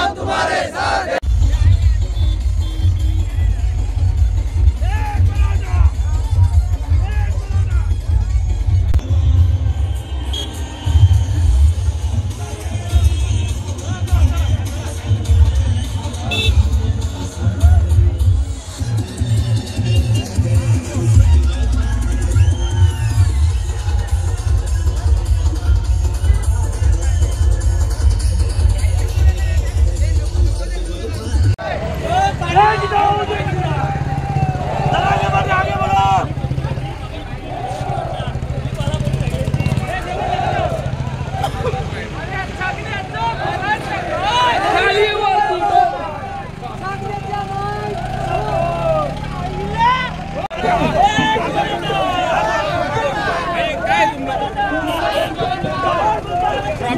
बढ़ो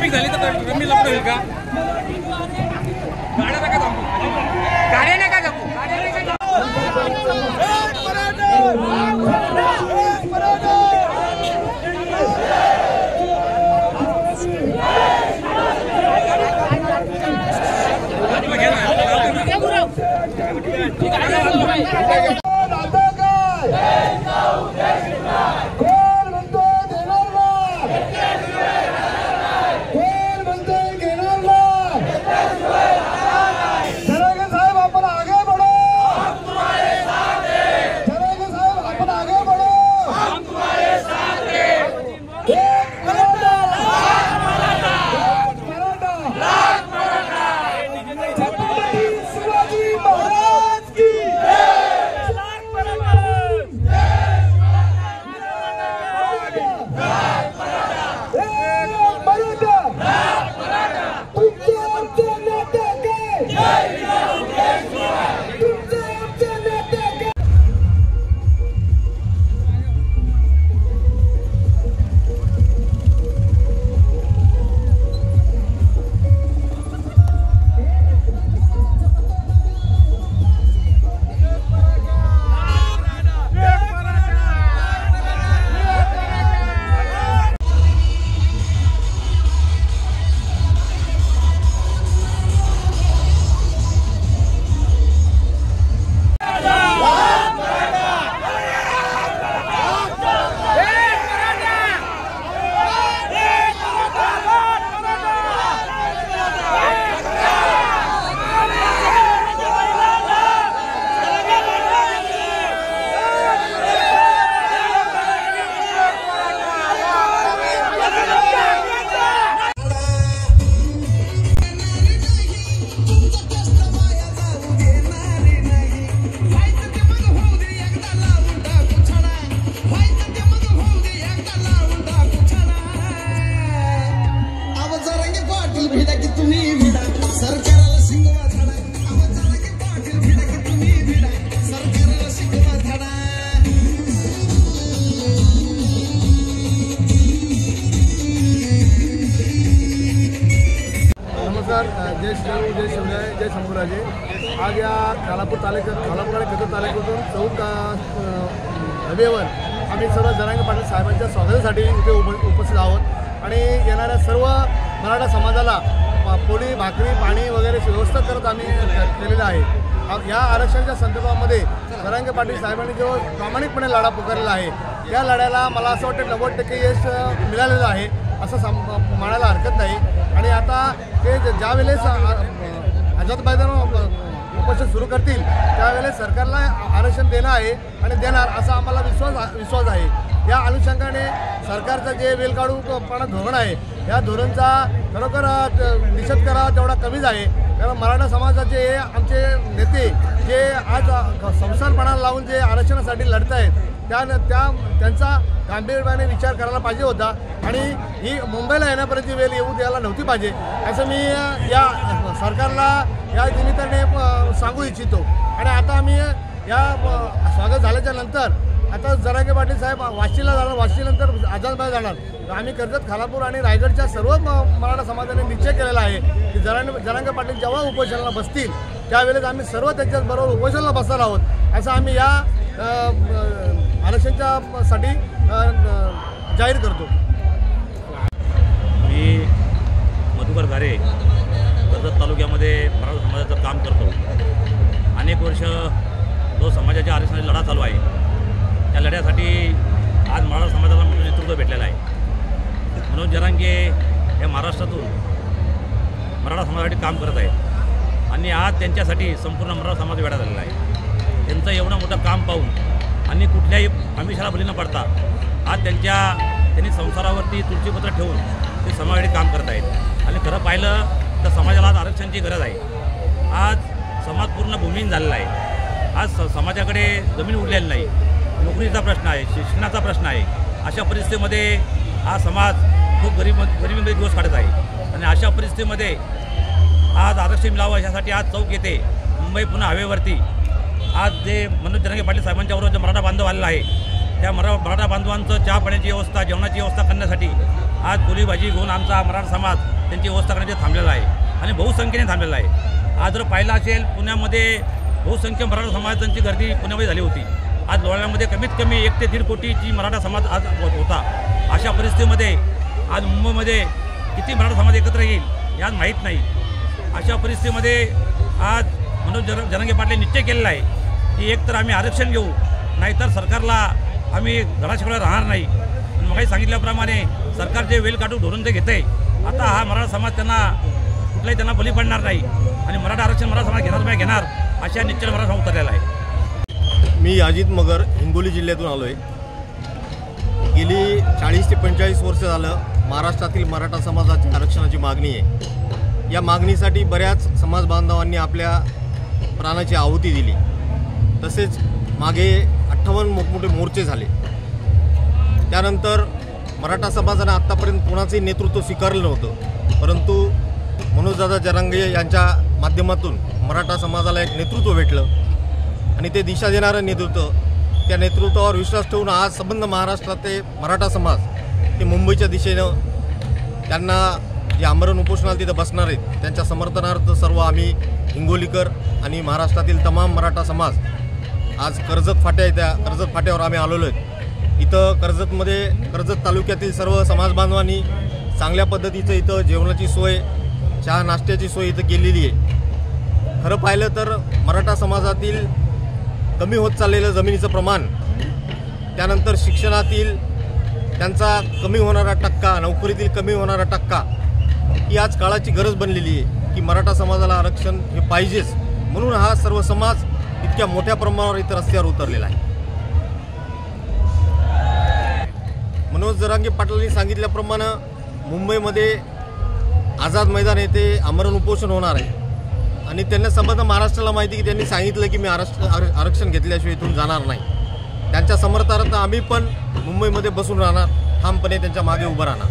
ट्रॅफिक झाली तर कमी लपड होईल का? गाड्या नका थांबू. गाड्या नका थांबू. गाड्या नका जय श्री जय शिवराय जय शंभूराजे. आज या खालापूर तालुक्यात खालापूर आणि खतर तालुक्यातून चौक हवेवर आम्ही सर्व जरांगे पाटील साहेबांच्या स्वागतासाठी इथे उप उपस्थित आहोत. आणि येणाऱ्या सर्व मराठा समाजाला पोळी भाकरी पाणी वगैरेची व्यवस्था करत आम्ही केलेलं आहे. या आरक्षणाच्या संदर्भामध्ये जरांगे पाटील साहेबांनी जो प्रामाणिकपणे लढा पुकारलेला आहे या लढ्याला मला असं वाटतं नव्वद टक्के यश मिळालेलं आहे असं सम म्हणायला हरकत नाही. आणि आता ते ज- ज्यावेळेस आझाद मैदान उपोषण सुरू करतील त्यावेळेस सरकारला आरक्षण देणं आहे आणि देणार असा आम्हाला विश्वास विश्वास आहे. या अनुषंगाने सरकारचं जे वेलकाडूपणा धोरण आहे या धोरणचा खरोखर निषेध करावा तेवढा कमीच आहे. कारण मराठा समाजाचे हे आमचे नेते जे आज अ, संसारपणाला लावून जे आरक्षणासाठी लढत आहेत त्या त्या त्यांचा गांभीर्याने विचार करायला पाहिजे होता. आणि ही मुंबईला येण्यापर्यंत वेळ येऊ द्यायला नव्हती पाहिजे असं मी या सरकारला या निमित्ताने सांगू इच्छितो. आणि आता आम्ही या स्वागत झाल्याच्यानंतर आता जरांगे पाटील साहेब वाशीला जाणार वाशीनंतर आझादबाई जाणार. तर आम्ही कर्जत खालापूर आणि रायगडच्या सर्व म- मराठा समाजाने निश्चय केलेला आहे की जरांगे जरांगे पाटील जेव्हा उपोषणाला बसतील त्यावेळेस आम्ही सर्व त्यांच्याबरोबर उपोषणाला बसणार आहोत. असं आम्ही या अ, आरक्षणच्या साठी जाहीर करतो. मी मधुकर घारे कर्जत तालुक्यामध्ये मराठा समाजाचं काम करतो. अनेक वर्ष जो समाजाच्या आरक्षणाची लढा चालू आहे. त्या लढ्यासाठी आज मराठा समाजाला मोठं नेतृत्व भेटलेलं आहे. मनोज जरांगे हे महाराष्ट्रातून मराठा समाजासाठी काम करत आहेत. आणि आज त्यांच्यासाठी संपूर्ण मराठा समाज वेळा झालेला आहे. त्यांचं एवढं मोठं काम पाहून आणि कुठल्याही अमिषाला बली न पडता आज त्यांच्या त्यांनी संसारावरती तुळशीपत्र ठेवून ते समाजासाठी काम करत आहेत. आणि खरं पाहिलं तर समाजाला आज आरक्षणाची गरज आहे. आज समाज पूर्ण भूमिहीन झालेला आहे. आज स समाजाकडे जमीन उरलेली नाही. नोकरीचा प्रश्न आहे शिक्षणाचा प्रश्न आहे. अशा परिस्थितीमध्ये हा समाज खूप गरीब गरिबीमध्ये दिवस काढत आहे. आणि अशा परिस्थितीमध्ये आज आरक्षण मिळावं यासाठी आज चौक येते मुंबई पुन्हा हवेवरती आज जे मनोज जरांगे पाटील साहेबांच्याबरोबर जे मराठा बांधव आलेला आहे त्या मरा मराठा बांधवांचं चहा पाण्याची व्यवस्था जेवणाची व्यवस्था करण्यासाठी आज पोली भाजी घेऊन आमचा मराठा समाज त्यांची व्यवस्था करण्याचे थांबलेला आहे. आणि बहुसंख्येने थांबलेला आहे. आज जर पाहिलं असेल पुण्यामध्ये बहुसंख्य मराठा समाजांची गर्दी पुण्यामध्ये झाली होती. आज लोणावळ्यामध्ये कमीत कमी एक ते दीड कोटीची मराठा समाज आज होता अशा परिस्थितीमध्ये आज मुंबईमध्ये किती मराठा समाज एकत्र येईल यात माहीत नाही. अशा परिस्थितीमध्ये आज मनोज जर जरांगे पाटील निश्चय केलेला आहे की एकतर आम्ही आरक्षण घेऊ नाहीतर सरकारला आम्ही घराशिवाय राहणार नाही. मग सांगितल्याप्रमाणे सरकार जे वेल काढून धरून ते घेते आता हा मराठा समाज त्यांना कुठलाही त्यांना बली पडणार नाही. आणि मराठा आरक्षण मराठा समाज घेणार नाही घेणार अशा निश्चय मराठा उतरलेला आहे. मी अजित मगर हिंगोली जिल्ह्यातून आलो आहे गेली चाळीस ते पंचेचाळीस वर्ष झालं महाराष्ट्रातील मराठा समाजाची आरक्षणाची मागणी आहे. या मागणीसाठी बऱ्याच समाज बांधवांनी आपल्या प्राणाची आहुती दिली. तसेच मागे अठ्ठावन्न मोठमोठे मोर्चे झाले. त्यानंतर मराठा समाजानं आत्तापर्यंत कोणाचंही नेतृत्व स्वीकारलं नव्हतं. परंतु मनोजदादा जरांगे यांच्या माध्यमातून मराठा समाजाला एक नेतृत्व भेटलं. आणि ते दिशा देणारं नेतृत्व त्या नेतृत्वावर विश्वास ठेवून आज संबंध महाराष्ट्रात ते मराठा समाज ते मुंबईच्या दिशेनं त्यांना जे आमरण उपोषणाला तिथं बसणार आहेत त्यांच्या समर्थनार्थ सर्व आम्ही हिंगोलीकर आणि महाराष्ट्रातील तमाम मराठा समाज आज कर्जत फाट्या आहे त्या कर्जत फाट्यावर आम्ही आलेलो आहेत. इथं कर्जतमध्ये कर्जत तालुक्यातील सर्व समाज बांधवांनी चांगल्या पद्धतीचं इथं जेवणाची सोय चहा नाश्त्याची सोय इथं केलेली आहे. खरं पाहिलं तर मराठा समाजातील कमी होत चाललेलं जमिनीचं प्रमाण त्यानंतर शिक्षणातील त्यांचा कमी होणारा टक्का नोकरीतील कमी होणारा टक्का ही आज काळाची गरज बनलेली आहे की मराठा समाजाला आरक्षण हे पाहिजेच. म्हणून हा सर्व समाज इतक्या मोठ्या प्रमाणावर इथं रस्त्यावर उतरलेला आहे. मनोज जरांगे पाटलांनी सांगितल्याप्रमाणे मुंबईमध्ये आझाद मैदान येथे आमरण उपोषण होणार आहे. आणि त्यांना संबंध महाराष्ट्राला माहिती की त्यांनी सांगितलं की मी आरक्षण आर- आरक्षण घेतल्याशिवाय इथून जाणार नाही. त्यांच्या समर्थार्थ आम्ही पण मुंबईमध्ये बसून राहणार. ठामपणे त्यांच्या मागे उभं राहणार.